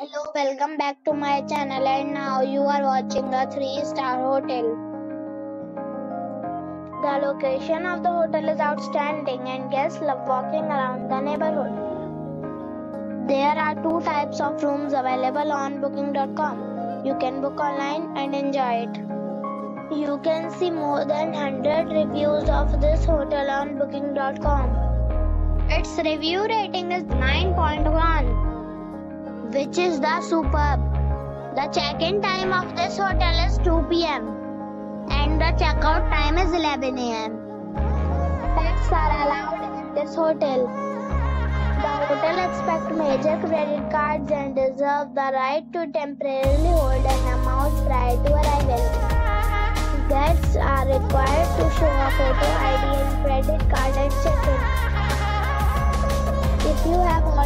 Hello, welcome back to my channel and now you are watching a 3 star hotel. The location of the hotel is outstanding and guests love walking around the neighborhood. There are two types of rooms available on booking.com. You can book online and enjoy it. You can see more than 100 reviews of this hotel on booking.com. Its review rating is 9.1 which is the superb. The check-in time of this hotel is 2 p.m. and the checkout time is 11 a.m. Pets are allowed in this hotel. The hotel accepts major credit cards and reserves the right to temporarily hold an amount prior to arrival. Guests are required to show a photo ID and credit card at check-in.